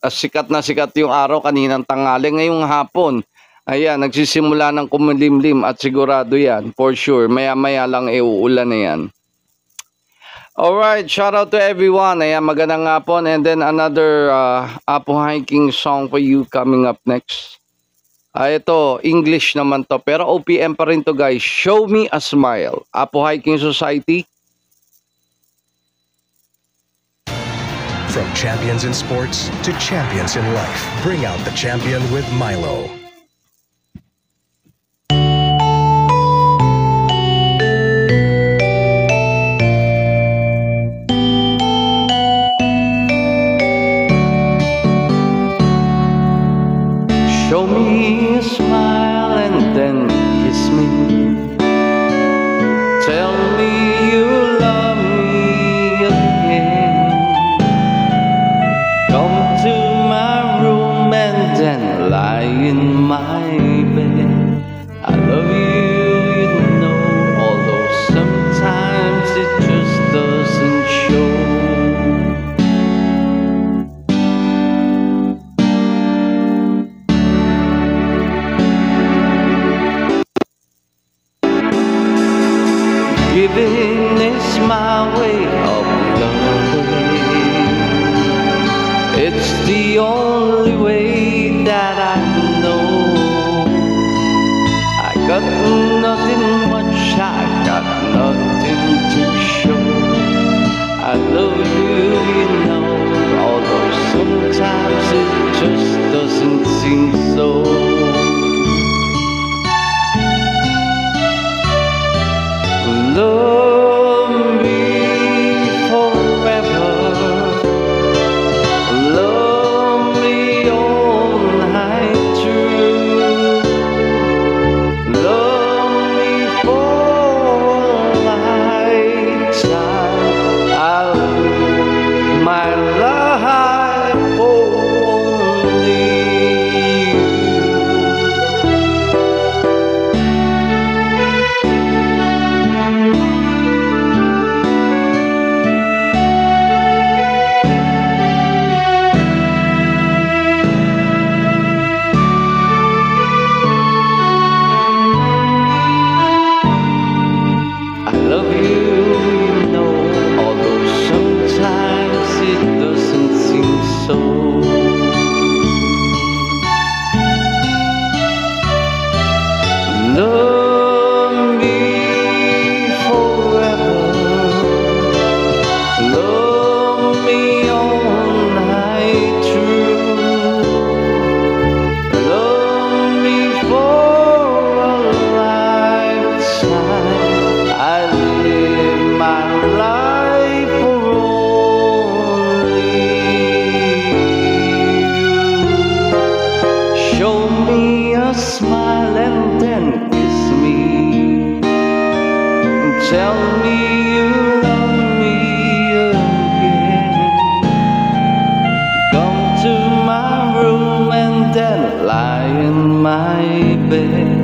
ah, sikat na sikat yung araw kaninang tanghali. Ngayong hapon, ayan, nagsisimula ng kumulimlim at sigurado yan, for sure. Maya-maya lang iuulan na yan. Alright, shout out to everyone. Ayan, magandang hapon. And then another uh, Apo Hiking song for you coming up next. Ah, ito, English naman to. Pero OPM pa rin to guys. Show me a smile. Apo Hiking Society. From champions in sports to champions in life, bring out the champion with Milo. Show me a smile and then kiss me. Lie in my bed. I love you, you know, although sometimes it just doesn't show. Giving is my way of loving. It's the only smile and then kiss me. Tell me you love me again. Come to my room and then lie in my bed.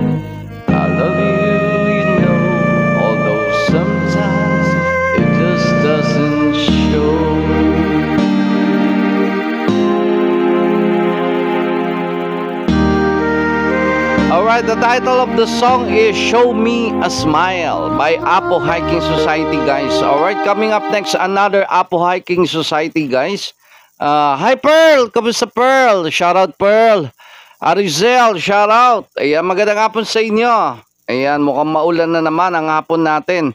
Alright, the title of the song is Show Me a Smile by Apo Hiking Society, guys. Alright, coming up next, another Apo Hiking Society, guys. Uh, hi, Pearl! Kamusta, Pearl? Shout out, Pearl. Arizel, shout out. Ayan, magandang hapon sa inyo. Ayan, mukhang maulan na naman ang hapon natin.